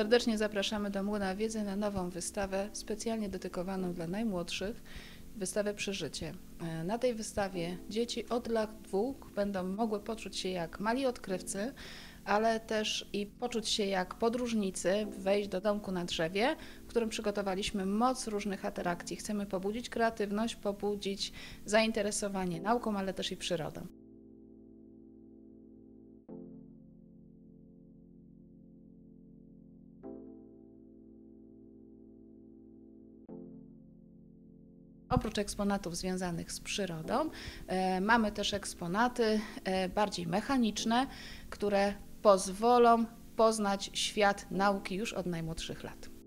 Serdecznie zapraszamy do Młyna Wiedzy na nową wystawę specjalnie dedykowaną dla najmłodszych, wystawę Przeżycie. E, Na tej wystawie dzieci od lat dwóch będą mogły poczuć się jak mali odkrywcy, ale też i poczuć się jak podróżnicy, wejść do domku na drzewie, w którym przygotowaliśmy moc różnych atrakcji. Chcemy pobudzić kreatywność, pobudzić zainteresowanie nauką, ale też i przyrodą. Oprócz eksponatów związanych z przyrodą, e, mamy też eksponaty e, bardziej mechaniczne, które pozwolą poznać świat nauki już od najmłodszych lat.